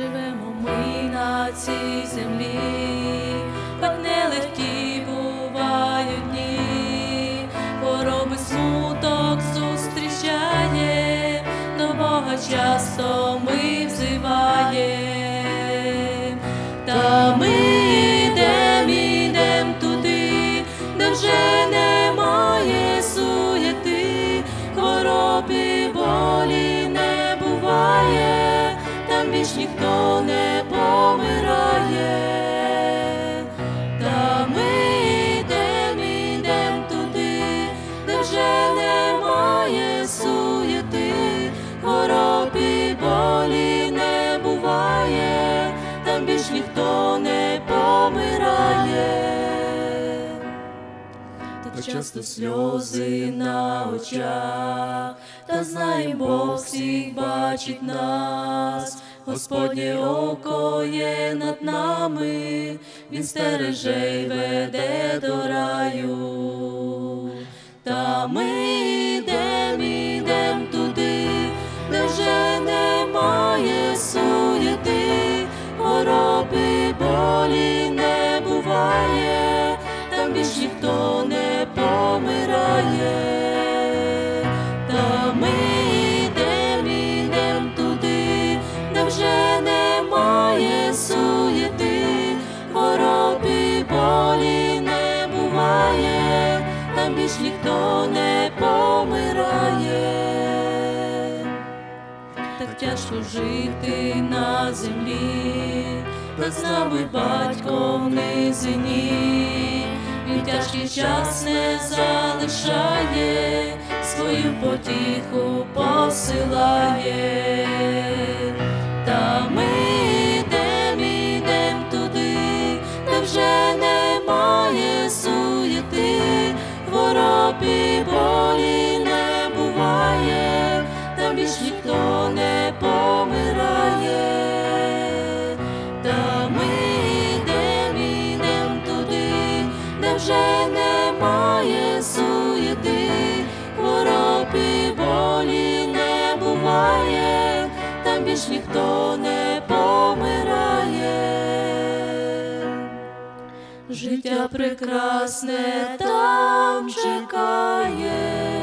живемо ми на цій землі, так нелегкі бувають дні, хвороби смуток зустрічає, до Бога часто ми взиваєм, та ми ідем туди, де вже немає суєти, хвороби більш ніхто не помирає, та ми йдем, ідем туди, де вже немає суєти, хвороби болі не буває, там більш ніхто не помирає. Так часто сльози на очах, та знаєм Бог всіх бачить нас, Господнє око є над нами, Він стереже й веде до раю. Та ми йдем, ідем туди, де вже немає суєти, там ніхто не помирає. Так тяжко жити на землі, та з нами батько в низині, він тяжкий час не залишає, свою потіху посилає, хвороби болі не буває, там більш ніхто не помирає, та ми йдем, туди, де вже немає суєти, хвороби болі не буває, там більш ніхто не Життя прекрасне там чекає.